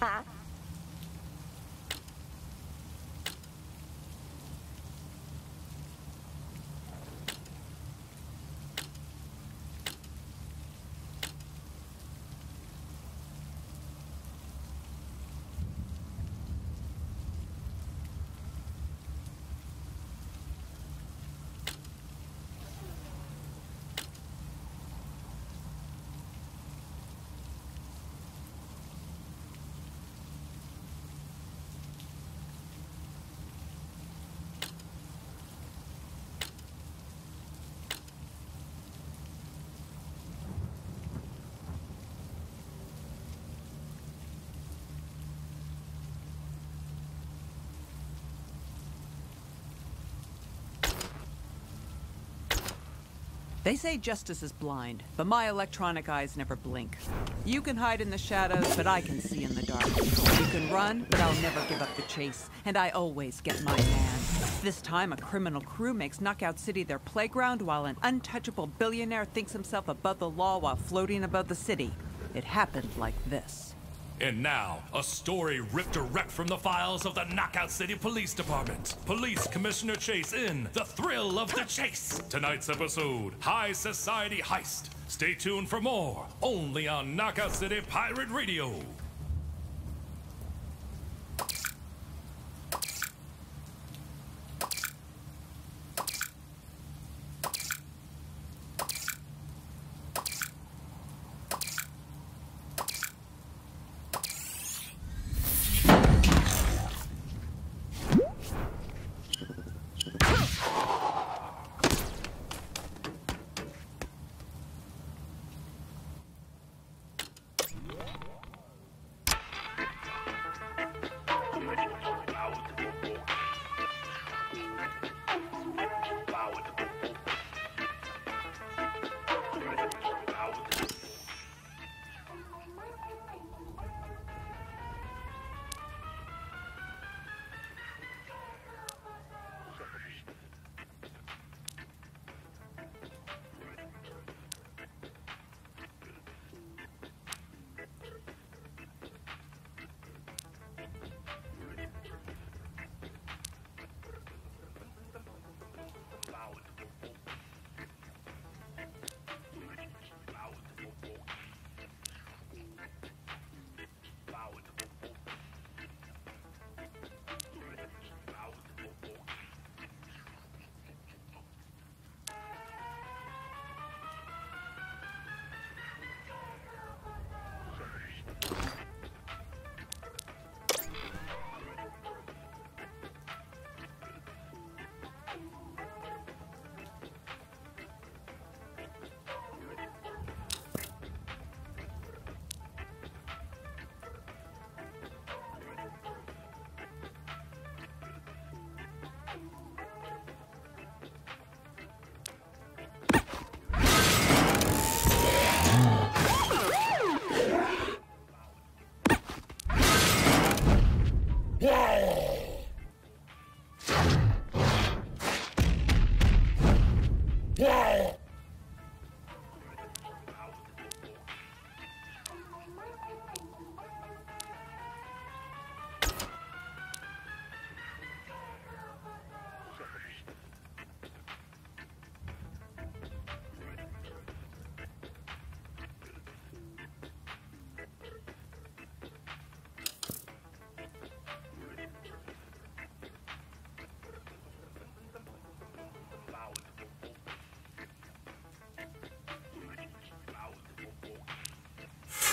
啊。They say justice is blind, but my electronic eyes never blink. You can hide in the shadows, but I can see in the dark. You can run, but I'll never give up the chase, and I always get my man. This time, a criminal crew makes Knockout City their playground while an untouchable billionaire thinks himself above the law while floating above the city. It happened like this. And now, a story ripped direct from the files of the Knockout City Police Department. Police Commissioner Chase in The Thrill of the Chase. Tonight's episode High Society Heist. Stay tuned for more, only on Knockout City Pirate Radio.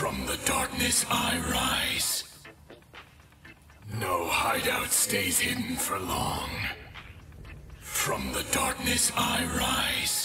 From the darkness I rise. No hideout stays hidden for long. From the darkness I rise.